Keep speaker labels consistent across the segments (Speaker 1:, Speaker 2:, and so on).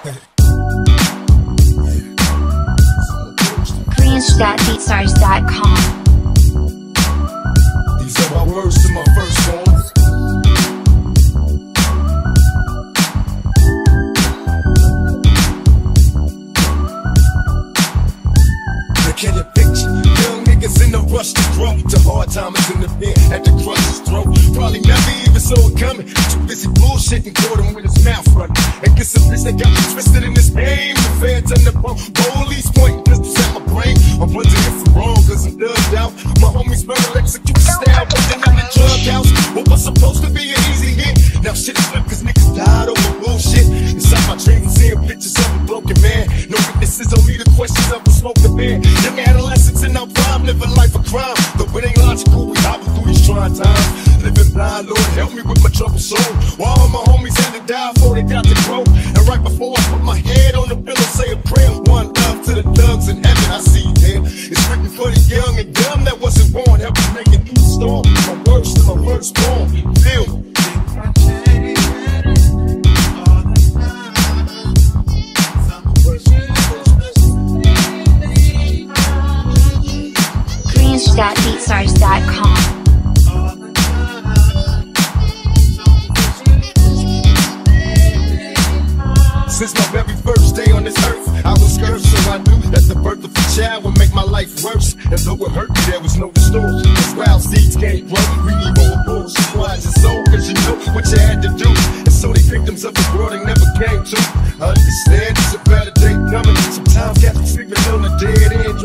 Speaker 1: Greensch.beatstars.com. These are my words to my first song. I Can you picture young niggas in the rush to grow? To hard times in the pen at the crush's throat. Probably never even saw it coming. Too busy bullshitting, caught him with his mouth running. And get some bitch that got man. Young adolescents in our prime, living life of crime. Though it ain't logical, we hobble through these trying times. Living blind, Lord, help me with my troubled soul. While all my homies had to die before they got to grow. And right before I put my head on the pillow, say a prayer. One love to the thugs in heaven, I see you there. It's written for the young and dumb
Speaker 2: Greensch.beatstars.com.
Speaker 1: Since my very first day on this earth, I was cursed, so I knew that the birth of a child would make my life worse. And though it hurt me, there was no restore. Cause wild seeds can't grow. We need more bulls, wise your soul, cause you know what you had to do. And so they victims of the world they never came to. Understand it's a better day coming. Sometimes got me figuring on the dead end,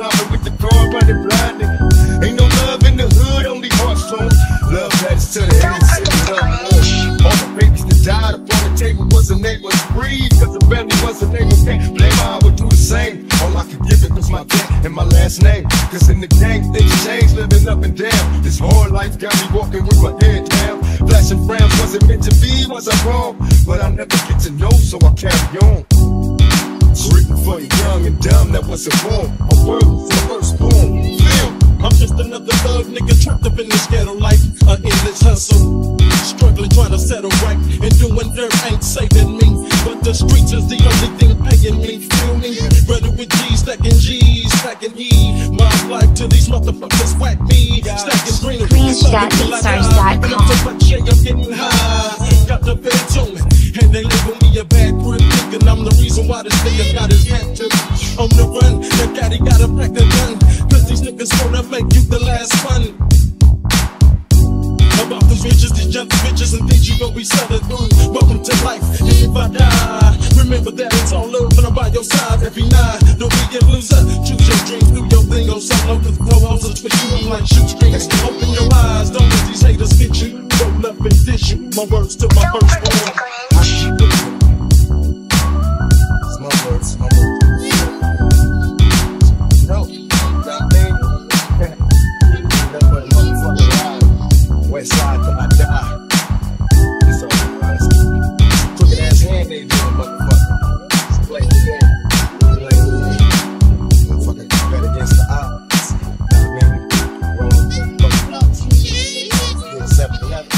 Speaker 1: wasn't able to breathe, cause the family wasn't able to. Blame I would do the same. All I could give it was my dad and my last name. Cause in the gang things change, living up and down. This hard life got me walking with my head down. Flashing frowns wasn't meant to be, was I wrong? But I never get to know, so I carry on. Written for the young and dumb that wasn't born. My word the first born.
Speaker 3: I'm just another thug nigga trapped up in this ghetto life. A endless hustle. Struggling, trying to settle right. And doing dirt ain't saving me. But the streets is the only thing paying me. Feel me? Brother with G's, stacking G's, stacking E. My life till these motherfuckers whack me. Stacking greenery. Greensch.beatstars.com. Giving up so much, yeah, I'm getting high. Got the feds on me. And they label me a bad grip. Thinking I'm the reason why this nigga got his hand to On the run, your daddy got Bitches and things you know we sell it through. Welcome to life, and if I die, remember that it's all love and I'm by your side every night. Don't be a loser, choose your dreams, do your thing, go solo, cause no hoes are you, I'm like shoestrings. Open your eyes, don't let these haters get you. Roll up and dish you, my words to my firstborn.
Speaker 1: Yeah.